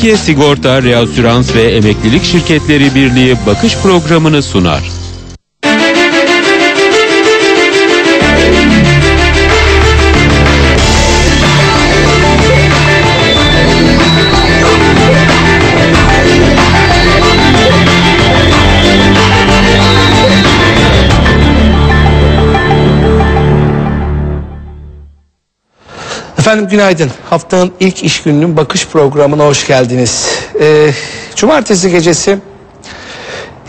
Türkiye Sigorta, Reasürans ve Emeklilik Şirketleri Birliği bakış programını sunar. Efendim günaydın. Haftanın ilk iş gününün bakış programına hoş geldiniz. Ee, cumartesi gecesi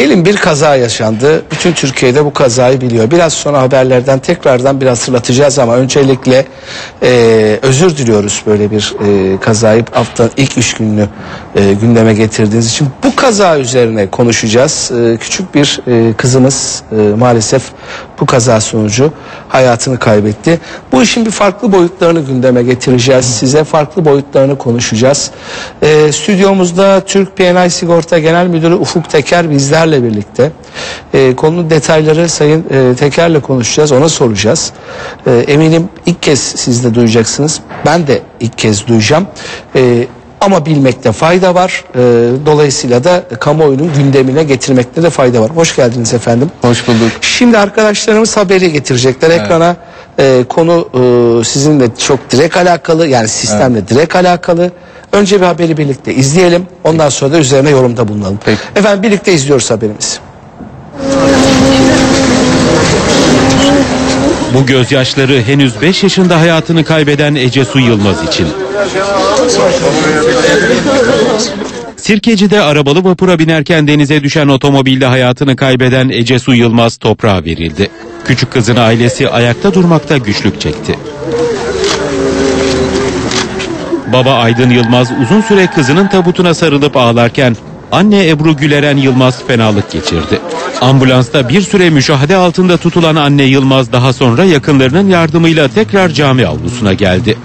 elin bir kaza yaşandı. Bütün Türkiye'de bu kazayı biliyor. Biraz sonra haberlerden tekrardan bir hatırlatacağız ama öncelikle e, özür diliyoruz böyle bir e, kazayı haftanın ilk iş gününü e, gündeme getirdiğiniz için. Bu kaza üzerine konuşacağız. E, küçük bir e, kızımız e, maalesef bu kaza sonucu hayatını kaybetti. Bu işin bir farklı boyutlarını gündeme getireceğiz. Size farklı boyutlarını konuşacağız. Ee, stüdyomuzda Türk PNI Sigorta Genel Müdürü Ufuk Teker bizlerle birlikte. Ee, konunun detayları Sayın e, Teker'le konuşacağız. Ona soracağız. Ee, eminim ilk kez siz de duyacaksınız. Ben de ilk kez duyacağım. Ee, ama bilmekte fayda var. Ee, dolayısıyla da kamuoyunun gündemine getirmekte de fayda var. Hoş geldiniz efendim. Hoş bulduk. Şimdi arkadaşlarımız haberi getirecekler ekrana. Ee, konu e, sizinle çok direkt alakalı yani sistemle direkt alakalı. Önce bir haberi birlikte izleyelim. Ondan sonra da üzerine yorumda bulunalım. Peki. Efendim birlikte izliyoruz haberimizi. Bu gözyaşları henüz 5 yaşında hayatını kaybeden Ece Su Yılmaz için. Sirkeci'de arabalı vapura binerken denize düşen otomobilde hayatını kaybeden Ece Su Yılmaz toprağa verildi. Küçük kızın ailesi ayakta durmakta güçlük çekti. Baba Aydın Yılmaz uzun süre kızının tabutuna sarılıp ağlarken anne Ebru Güleren Yılmaz fenalık geçirdi. Ambulansta bir süre müşahede altında tutulan anne Yılmaz daha sonra yakınlarının yardımıyla tekrar cami avlusuna geldi.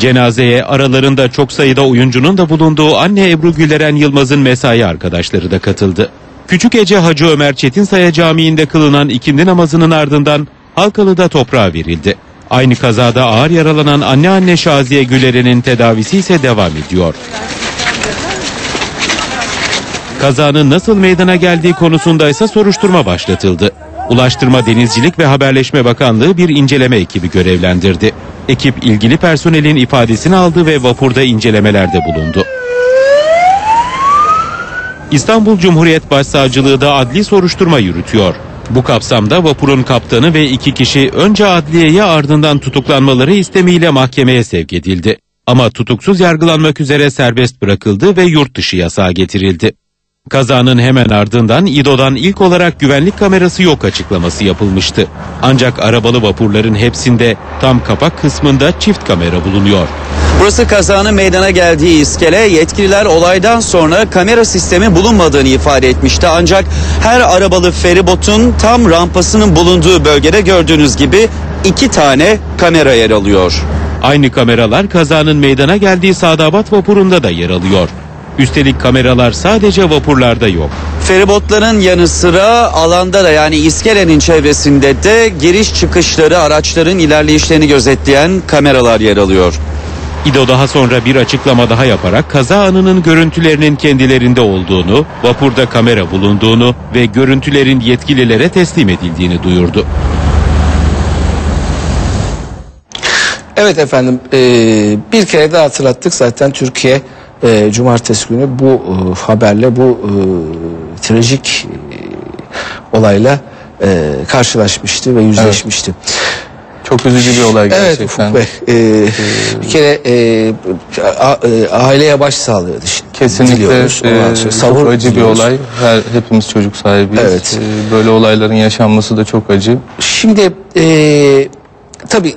Cenazeye aralarında çok sayıda oyuncunun da bulunduğu anne Ebru Güleren Yılmaz'ın mesai arkadaşları da katıldı. Küçük Ece Hacı Ömer Çetinsaya Camii'nde kılınan ikindi namazının ardından Halkalı'da toprağa verildi. Aynı kazada ağır yaralanan anneanne Şaziye Güleren'in tedavisi ise devam ediyor. Kazanın nasıl meydana geldiği konusunda ise soruşturma başlatıldı. Ulaştırma Denizcilik ve Haberleşme Bakanlığı bir inceleme ekibi görevlendirdi. Ekip ilgili personelin ifadesini aldı ve vapurda incelemelerde bulundu. İstanbul Cumhuriyet Başsavcılığı da adli soruşturma yürütüyor. Bu kapsamda vapurun kaptanı ve iki kişi önce adliyeye ardından tutuklanmaları istemiyle mahkemeye sevk edildi. Ama tutuksuz yargılanmak üzere serbest bırakıldı ve yurt dışı yasağa getirildi. Kazanın hemen ardından İDO'dan ilk olarak güvenlik kamerası yok açıklaması yapılmıştı. Ancak arabalı vapurların hepsinde tam kapak kısmında çift kamera bulunuyor. Burası kazanın meydana geldiği iskele. Yetkililer olaydan sonra kamera sistemi bulunmadığını ifade etmişti. Ancak her arabalı feribotun tam rampasının bulunduğu bölgede gördüğünüz gibi iki tane kamera yer alıyor. Aynı kameralar kazanın meydana geldiği Sadabat vapurunda da yer alıyor. Üstelik kameralar sadece vapurlarda yok. Feribotların yanı sıra alanda da yani iskelenin çevresinde de giriş çıkışları araçların ilerleyişlerini gözetleyen kameralar yer alıyor. İDO daha sonra bir açıklama daha yaparak kaza anının görüntülerinin kendilerinde olduğunu, vapurda kamera bulunduğunu ve görüntülerin yetkililere teslim edildiğini duyurdu. Evet efendim e, bir kere daha hatırlattık zaten Türkiye e, cumartesi günü bu e, haberle bu e, trajik e, olayla e, karşılaşmıştı ve yüzleşmişti. Çok üzücü bir olay Evet gerçekten. Ufuk Bey e, bir kere e, a- e, aileye başsağlığı Kesinlikle diliyoruz. E, sonra çok sabır acı bir diliyoruz. olay. Her, hepimiz çocuk sahibiyiz. Evet. E, böyle olayların yaşanması da çok acı. Şimdi e, tabii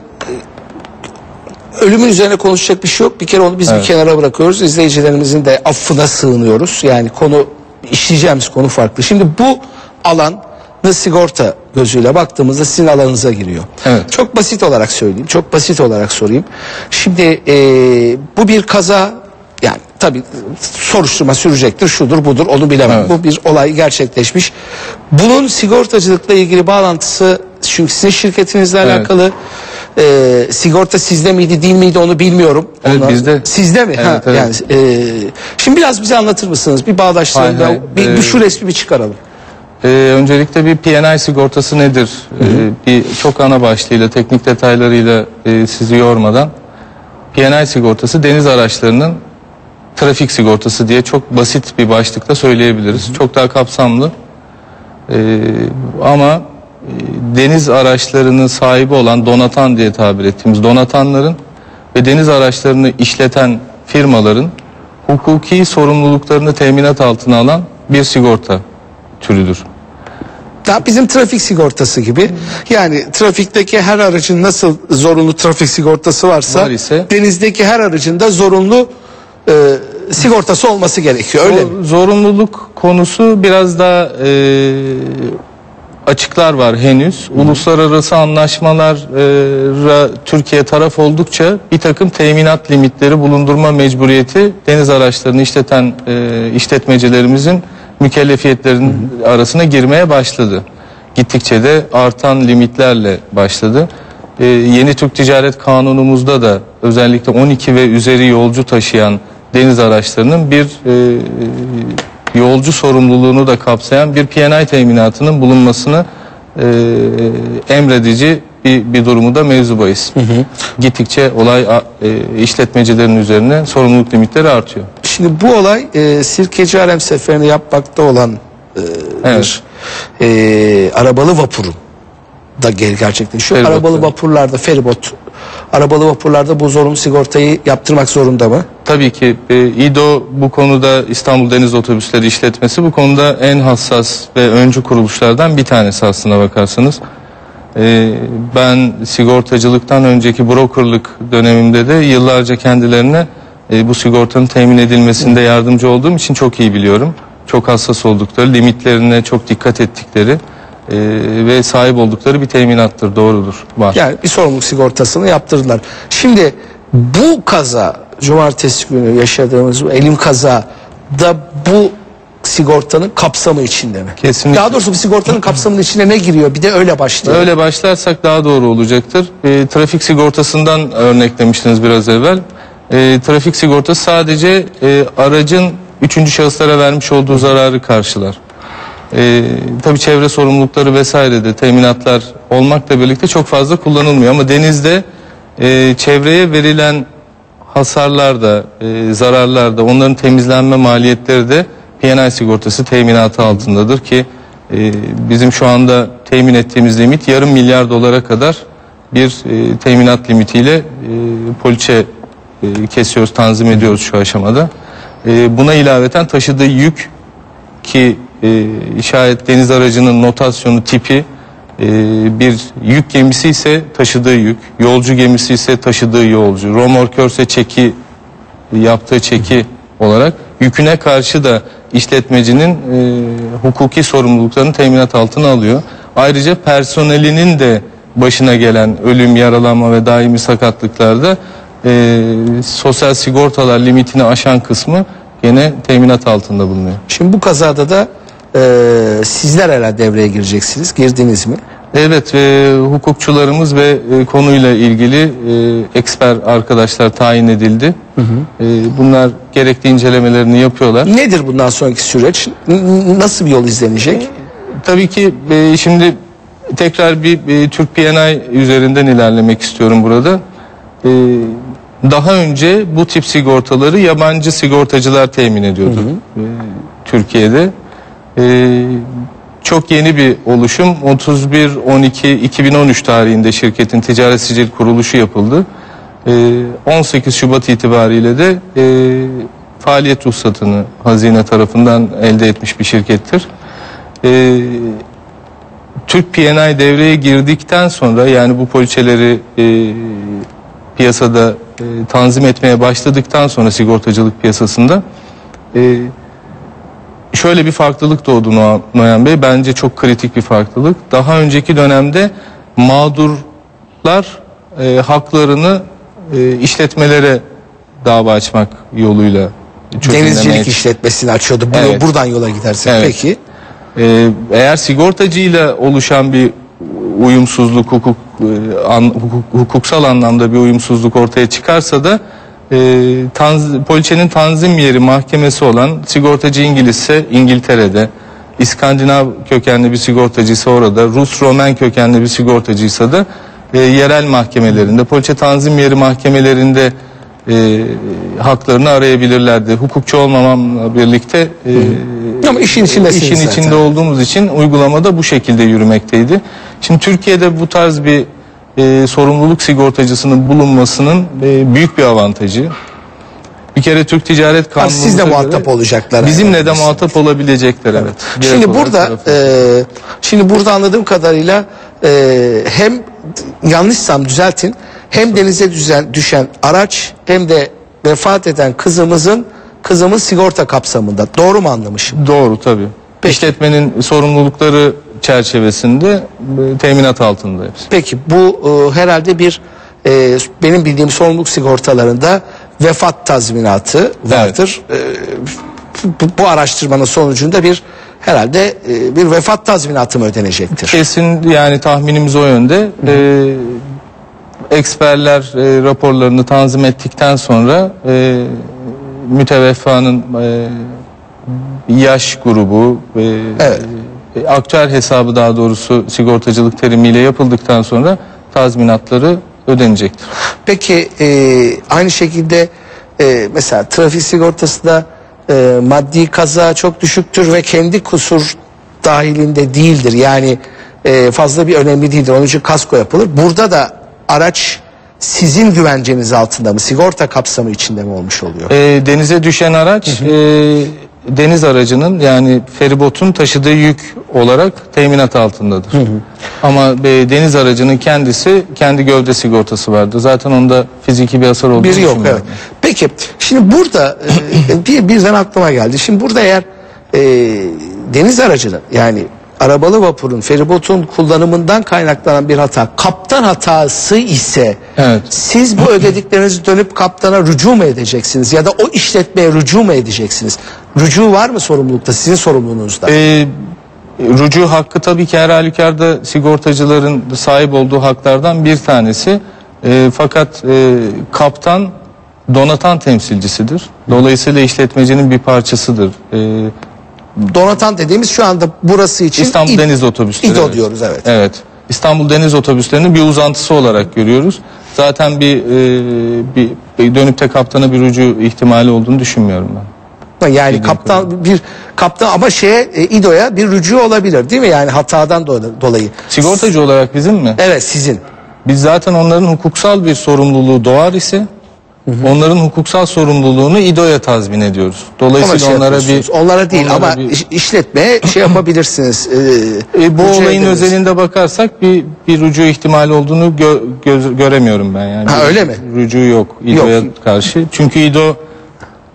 e, ölümün üzerine konuşacak bir şey yok. Bir kere onu biz bir kenara bırakıyoruz. İzleyicilerimizin de affına sığınıyoruz. Yani konu işleyeceğimiz konu farklı. Şimdi bu alan sigorta gözüyle baktığımızda sizin alanınıza giriyor. Evet. Çok basit olarak söyleyeyim. Çok basit olarak sorayım. Şimdi e, bu bir kaza yani tabii soruşturma sürecektir, şudur budur onu bilemem. Evet. Bu bir olay gerçekleşmiş. Bunun sigortacılıkla ilgili bağlantısı çünkü sizin şirketinizle Evet. alakalı e, sigorta sizde miydi değil miydi onu bilmiyorum. Evet, Onlar- bizde. Sizde mi? Evet, ha, evet. Yani, e, şimdi biraz bize anlatır mısınız? Bir bağdaştırın. Bir, bir Ee, şu resmi bir çıkaralım. Ee, öncelikle bir P&I sigortası nedir? Ee, bir çok ana başlığıyla, teknik detaylarıyla e, sizi yormadan. P&I sigortası deniz araçlarının trafik sigortası diye çok basit bir başlıkta söyleyebiliriz. Çok daha kapsamlı. Ee, ama e, deniz araçlarının sahibi olan donatan diye tabir ettiğimiz donatanların ve deniz araçlarını işleten firmaların hukuki sorumluluklarını teminat altına alan bir sigorta türüdür. Daha bizim trafik sigortası gibi. Yani trafikteki her aracın nasıl zorunlu trafik sigortası varsa Var ise- denizdeki her aracın da zorunlu e, sigortası olması gerekiyor. Öyle mi? O zorunluluk konusu biraz daha e, açıklar var henüz. Uluslararası anlaşmalara Türkiye taraf oldukça bir takım teminat limitleri bulundurma mecburiyeti deniz araçlarını işleten e, işletmecilerimizin mükellefiyetlerinin arasına girmeye başladı. Gittikçe de artan limitlerle başladı. E, yeni Türk Ticaret Kanunumuzda da özellikle 12 ve üzeri yolcu taşıyan deniz araçlarının bir e, yolcu sorumluluğunu da kapsayan bir P&I teminatının bulunmasını e, emredici bir, bir durumu da mevzu bahis. Gittikçe olay e, işletmecilerin üzerine sorumluluk limitleri artıyor. Şimdi bu olay e, Sirkeci Harem seferini yapmakta olan e, Evet. bir e, arabalı vapurun da geri gerçekleşiyor. Feribot, arabalı evet. vapurlarda feribot arabalı vapurlarda bu zorunlu sigortayı yaptırmak zorunda mı? Tabii ki e, İDO bu konuda İstanbul Deniz Otobüsleri işletmesi bu konuda en hassas ve öncü kuruluşlardan bir tanesi aslına bakarsanız. E, ben sigortacılıktan önceki brokerlık dönemimde de yıllarca kendilerine e, bu sigortanın temin edilmesinde yardımcı olduğum için çok iyi biliyorum. Çok hassas oldukları, limitlerine çok dikkat ettikleri e, ve sahip oldukları bir teminattır, doğrudur. Var. Yani bir sorumluluk sigortasını yaptırdılar. Şimdi bu kaza cumartesi günü yaşadığımız bu elim kaza da bu sigortanın kapsamı içinde mi? Kesinlikle. Daha doğrusu bu sigortanın kapsamının içine ne giriyor? Bir de öyle başlıyor. Öyle başlarsak daha doğru olacaktır. E, trafik sigortasından örneklemiştiniz biraz evvel. E, trafik sigortası sadece e, aracın üçüncü şahıslara vermiş olduğu zararı karşılar. E, tabii çevre sorumlulukları vesaire de teminatlar olmakla birlikte çok fazla kullanılmıyor. Ama denizde e, çevreye verilen hasarlar da, e, zararlar da, onların temizlenme maliyetleri de P&I sigortası teminatı altındadır ki e, bizim şu anda temin ettiğimiz limit yarım milyar dolara kadar bir e, teminat limitiyle e, poliçe e, kesiyoruz, tanzim ediyoruz şu aşamada. E, buna ilaveten taşıdığı yük ki e, şayet deniz aracının notasyonu tipi e, bir yük gemisi ise taşıdığı yük, yolcu gemisi ise taşıdığı yolcu, romorkörse çeki yaptığı çeki olarak yüküne karşı da işletmecinin hukuki sorumluluklarını teminat altına alıyor. Ayrıca personelinin de başına gelen ölüm, yaralanma ve daimi sakatlıklarda e, sosyal sigortalar limitini aşan kısmı yine teminat altında bulunuyor. Şimdi bu kazada da e, sizler herhalde devreye gireceksiniz. Girdiniz mi? Evet ve hukukçularımız ve e, konuyla ilgili e, eksper arkadaşlar tayin edildi. E, bunlar gerekli incelemelerini yapıyorlar. Nedir bundan sonraki süreç? N- Nasıl bir yol izlenecek? Tabii ki e, şimdi tekrar bir e, Türk PNI üzerinden ilerlemek istiyorum burada. E, daha önce bu tip sigortaları yabancı sigortacılar temin ediyordu e, Türkiye'de. E, çok yeni bir oluşum 31-12-2013 tarihinde şirketin ticaret sicil kuruluşu yapıldı. E, 18 Şubat itibariyle de e, faaliyet ruhsatını hazine tarafından elde etmiş bir şirkettir. E, Türk PNI devreye girdikten sonra yani bu poliçeleri e, piyasada e, tanzim etmeye başladıktan sonra sigortacılık piyasasında e, şöyle bir farklılık doğdu Noyan Bey. Bence çok kritik bir farklılık. Daha önceki dönemde mağdurlar e, haklarını e, işletmelere dava açmak yoluyla çözümlemeye Denizcilik işletmesini açıyordu. Bu- Evet. Buradan yola gidersek Evet. peki. Ee, eğer sigortacıyla oluşan bir uyumsuzluk, hukuk, e, an- hukuk- hukuksal anlamda bir uyumsuzluk ortaya çıkarsa da e, tanz- poliçenin tanzim yeri mahkemesi olan sigortacı İngilizse İngiltere'de, İskandinav kökenli bir sigortacıysa orada, Rus Romen kökenli bir sigortacıysa da e, yerel mahkemelerinde, poliçe tanzim yeri mahkemelerinde e, haklarını arayabilirlerdi. Hukukçu olmamamla birlikte e, Ama işin işin zaten. içinde olduğumuz için uygulamada bu şekilde yürümekteydi. Şimdi Türkiye'de bu tarz bir e, sorumluluk sigortacısının bulunmasının e, büyük bir avantajı. Bir kere Türk Ticaret Kanunu'na Sizle göre muhatap olacaklar. Bizimle yani. de muhatap olabilecekler evet. Direkt Şimdi burada tarafı. e, şimdi burada anladığım kadarıyla e, hem yanlışsam düzeltin hem denize düzen, düşen araç hem de vefat eden kızımızın kızımın sigorta kapsamında. Doğru mu anlamışım? Doğru tabii. Peki. İşletmenin sorumlulukları çerçevesinde e, teminat altında hepsi. Peki bu e, herhalde bir e, benim bildiğim sorumluluk sigortalarında vefat tazminatı vardır. E, bu, bu araştırmanın sonucunda bir herhalde e, bir vefat tazminatı mı ödenecektir? Kesin yani tahminimiz o yönde. Ee, eksperler e, raporlarını tanzim ettikten sonra e, müteveffanın e, yaş grubu ve Evet. e, aktüel hesabı daha doğrusu sigortacılık terimiyle yapıldıktan sonra tazminatları ödenecektir. Peki e, aynı şekilde e, mesela trafik sigortası da e, maddi kaza çok düşüktür ve kendi kusur dahilinde değildir. Yani e, fazla bir önemli değildir. Onun için kasko yapılır. Burada da araç sizin güvenceniz altında mı? Sigorta kapsamı içinde mi olmuş oluyor? E, denize düşen araç e, deniz aracının yani feribotun taşıdığı yük olarak teminat altındadır. Ama e, deniz aracının kendisi kendi gövde sigortası vardır. Zaten onda fiziki bir hasar olduğunu Bir yok evet. Peki şimdi burada e, bir birden aklıma geldi. Şimdi burada eğer e, deniz aracının yani arabalı vapurun, feribotun kullanımından kaynaklanan bir hata kaptan hatası ise Evet. siz bu ödediklerinizi dönüp kaptana rücu mu edeceksiniz ya da o işletmeye rücu mu edeceksiniz? Rücu var mı sorumlulukta sizin sorumluluğunuzda? E, rucu hakkı tabii ki her halükarda sigortacıların sahip olduğu haklardan bir tanesi. E, fakat e, kaptan donatan temsilcisidir. Dolayısıyla işletmecinin bir parçasıdır. E, Donatan dediğimiz şu anda burası için İstanbul İD- Deniz Otobüsleri. İDO evet. diyoruz evet. Evet. İstanbul Deniz Otobüslerinin bir uzantısı olarak görüyoruz. Zaten bir, e, bir, bir dönüp de kaptana bir ucu ihtimali olduğunu düşünmüyorum ben. Yani Bildiğim kaptan bir kaptan ama şeye e, İDO'ya bir rücu olabilir değil mi? Yani hatadan do- dolayı. Sigortacı olarak bizim mi? Evet sizin. Biz zaten onların hukuksal bir sorumluluğu doğar ise onların hukuksal sorumluluğunu İDO'ya tazmin ediyoruz. Dolayısıyla şey onlara bir onlara değil onlara ama bir- iş- işletmeye şey yapabilirsiniz. e, E, bu olayın ederiz. özelinde bakarsak bir bir rücu ihtimali olduğunu gö- göz- göremiyorum ben yani. Ha, öyle mi? Rücu yok İDO'ya karşı. Çünkü İDO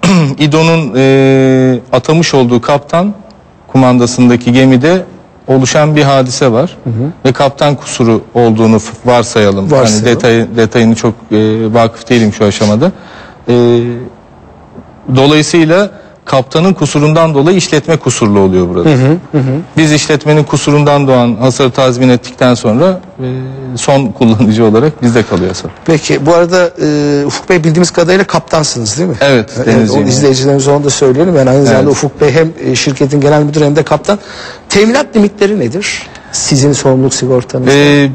İDO'nun e, atamış olduğu kaptan kumandasındaki gemide oluşan bir hadise var ve kaptan kusuru olduğunu varsayalım. Varsayalım. Hani detayı detayını çok e, vakıf değilim şu aşamada. E, dolayısıyla kaptanın kusurundan dolayı işletme kusurlu oluyor burada. Biz işletmenin kusurundan doğan hasarı tazmin ettikten sonra e, son kullanıcı olarak bizde kalıyor hasar. Peki bu arada e, Ufuk Bey bildiğimiz kadarıyla kaptansınız değil mi? Evet, Evet, o izleyicilerimize onu da söyleyelim. Yani aynı zamanda Evet. Ufuk Bey hem e, şirketin genel müdürü hem de kaptan. Teminat limitleri nedir? Sizin sorumluluk sigortanızda. Ee,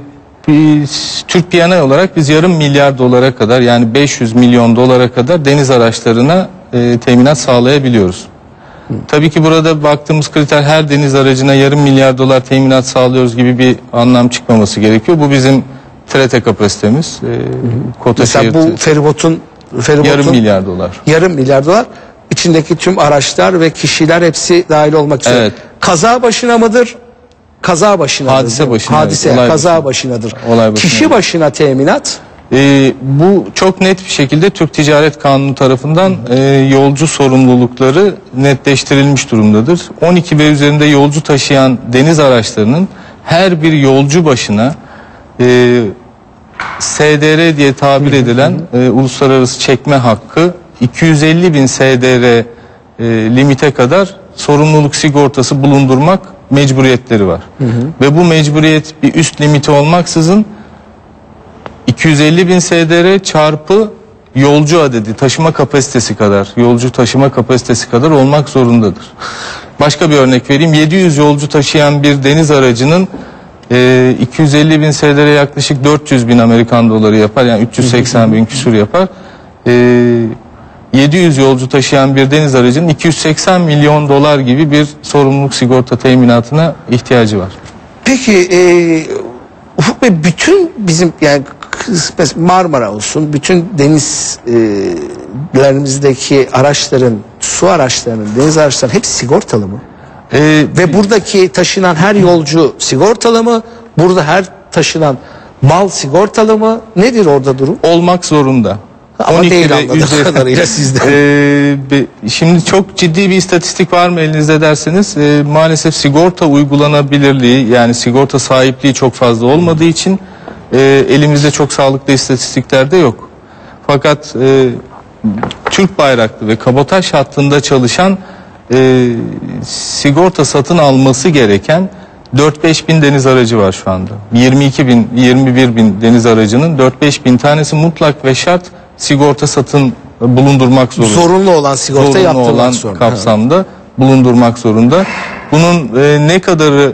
biz, Türk Piyano olarak biz yarım milyar dolara kadar yani 500 milyon dolara kadar deniz araçlarına e, teminat sağlayabiliyoruz. Tabii ki burada baktığımız kriter her deniz aracına yarım milyar dolar teminat sağlıyoruz gibi bir anlam çıkmaması gerekiyor. Bu bizim TRT kapasitemiz. E, kota Mesela şehir bu feribotun feribotun yarım milyar dolar. yarım milyar dolar. İçindeki tüm araçlar ve kişiler hepsi dahil olmak üzere. Evet. Kaza başına mıdır? Kaza başına. Hadise başına, Hadise, olay kaza başına. başınadır. Olay başına. Kişi başına teminat. Ee, bu çok net bir şekilde Türk Ticaret Kanunu tarafından e, yolcu sorumlulukları netleştirilmiş durumdadır. 12 ve üzerinde yolcu taşıyan deniz araçlarının her bir yolcu başına e, SDR diye tabir edilen e, uluslararası çekme hakkı 250 bin SDR e, limite kadar sorumluluk sigortası bulundurmak mecburiyetleri var. Ve bu mecburiyet bir üst limiti olmaksızın 250 bin SDR çarpı yolcu adedi taşıma kapasitesi kadar yolcu taşıma kapasitesi kadar olmak zorundadır. Başka bir örnek vereyim 700 yolcu taşıyan bir deniz aracının e, 250 bin SDR yaklaşık 400 bin Amerikan doları yapar yani 380 bin küsur yapar. E, 700 yolcu taşıyan bir deniz aracının 280 milyon dolar gibi bir sorumluluk sigorta teminatına ihtiyacı var. Peki e, Ufuk Bey bütün bizim yani Marmara olsun bütün denizlerimizdeki araçların su araçlarının deniz araçlarının hepsi sigortalı mı? E, Ve buradaki taşınan her yolcu sigortalı mı? Burada her taşınan mal sigortalı mı? Nedir orada durum? olmak zorunda. Ama değil 12'de anladığım yüzde- kadarıyla sizden. Ee, be- şimdi çok ciddi bir istatistik var mı elinizde derseniz e, maalesef sigorta uygulanabilirliği yani sigorta sahipliği çok fazla olmadığı için e, elimizde çok sağlıklı istatistikler de yok. Fakat e, Türk bayraklı ve kabotaj hattında çalışan e, sigorta satın alması gereken 4-5 bin deniz aracı var şu anda. 22 bin, 21 bin deniz aracının 4-5 bin tanesi mutlak ve şart sigorta satın bulundurmak zorunda. Zorunlu olan sigorta Zorunlu yaptırmak olan zorunda. kapsamda bulundurmak zorunda. Bunun e, ne kadarı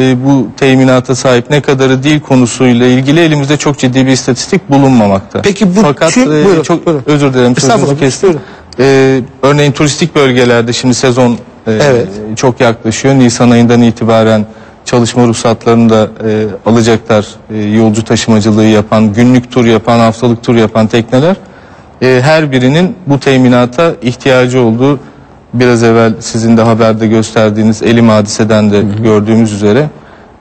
e, bu teminata sahip ne kadarı değil konusuyla ilgili elimizde çok ciddi bir istatistik bulunmamakta. Peki bu Fakat tüm- e, buyurun, çok buyurun. özür dilerim sözünüzü kestim. E, örneğin turistik bölgelerde şimdi sezon e, Evet. çok yaklaşıyor. Nisan ayından itibaren çalışma ruhsatlarını da e, alacaklar. E, yolcu taşımacılığı yapan, günlük tur yapan, haftalık tur yapan tekneler e, her birinin bu teminata ihtiyacı olduğu biraz evvel sizin de haberde gösterdiğiniz elim hadiseden de gördüğümüz üzere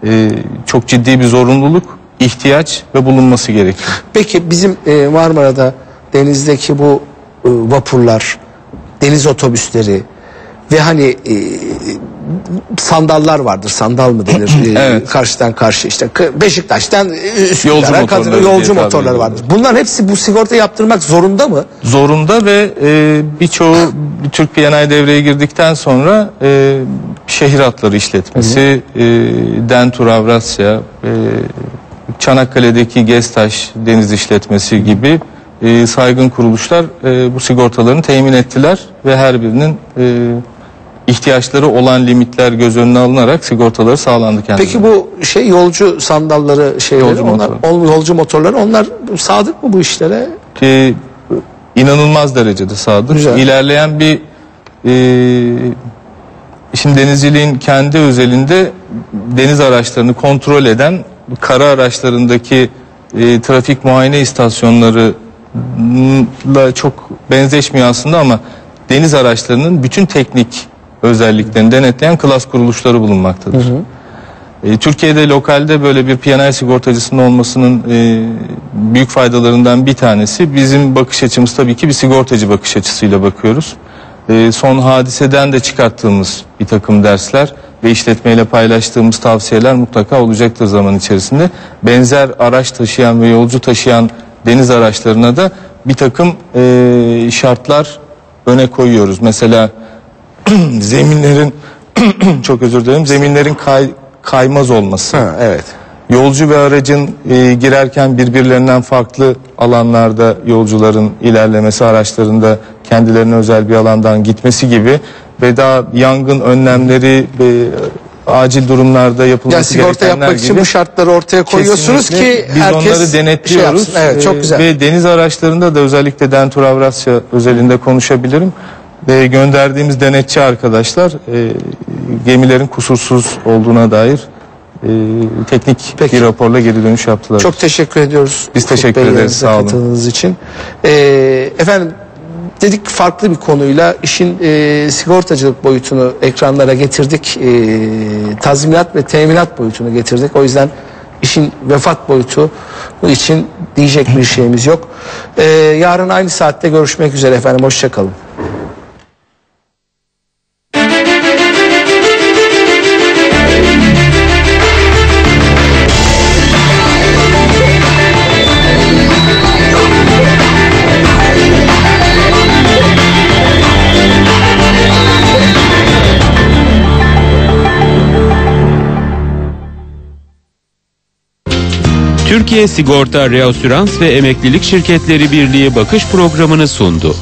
e, çok ciddi bir zorunluluk, ihtiyaç ve bulunması gerekiyor. Peki bizim e, Marmara'da denizdeki bu e, vapurlar, deniz otobüsleri ve hani e, sandallar vardır. Sandal mı denir? E, Evet. Karşıdan karşı işte Beşiktaş'tan e, Yolcu Üsküdar'a kadar motorları diye yolcu motorları vardır. Bunların hepsi bu sigorta yaptırmak zorunda mı? Zorunda ve e, birçoğu bir Türk PNI devreye girdikten sonra e, şehir hatları işletmesi, e, Dentur Avrasya, e, Çanakkale'deki Geztaş Deniz İşletmesi gibi e, saygın kuruluşlar e, bu sigortalarını temin ettiler ve her birinin e, ihtiyaçları olan limitler göz önüne alınarak sigortaları sağlandı kendilerine. Peki bu şey yolcu sandalları şeyleri Yolcu onlar yolcu motorları onlar sadık mı bu işlere? ki inanılmaz derecede sadık. Güzel. İlerleyen bir e, şimdi denizciliğin kendi özelinde deniz araçlarını kontrol eden kara araçlarındaki e, trafik muayene istasyonlarıyla çok benzeşmiyor aslında ama deniz araçlarının bütün teknik özelliklerini denetleyen klas kuruluşları bulunmaktadır. E, Türkiye'de lokalde böyle bir PNI sigortacısının olmasının e, büyük faydalarından bir tanesi bizim bakış açımız tabii ki bir sigortacı bakış açısıyla bakıyoruz. E, son hadiseden de çıkarttığımız bir takım dersler ve işletmeyle paylaştığımız tavsiyeler mutlaka olacaktır zaman içerisinde. Benzer araç taşıyan ve yolcu taşıyan deniz araçlarına da bir takım e, şartlar öne koyuyoruz. Mesela zeminlerin çok özür dilerim zeminlerin kay- kaymaz olması. Ha, evet. Yolcu ve aracın e, girerken birbirlerinden farklı alanlarda yolcuların ilerlemesi araçlarında kendilerine özel bir alandan gitmesi gibi ve daha yangın önlemleri ve acil durumlarda yapılması Yani sigorta gerekenler yapmak için gibi bu şartları ortaya koyuyorsunuz ki biz herkes onları şey denetliyoruz. yapsın. evet çok Ee, güzel. Ve deniz araçlarında da özellikle Dentur Avrasya özelinde konuşabilirim. Ve gönderdiğimiz denetçi arkadaşlar e, gemilerin kusursuz olduğuna dair e, teknik Peki. bir raporla geri dönüş yaptılar. Çok teşekkür ediyoruz. Biz teşekkür Bey, ederiz, sağ olun. İçin. Ee, efendim dedik farklı bir konuyla işin e, sigortacılık boyutunu ekranlara getirdik. E, tazminat ve teminat boyutunu getirdik. O yüzden işin vefat boyutu için diyecek bir şeyimiz yok. Ee, yarın aynı saatte görüşmek üzere efendim. Hoşçakalın. Türkiye Sigorta Reasürans ve Emeklilik Şirketleri Birliği bakış programını sundu.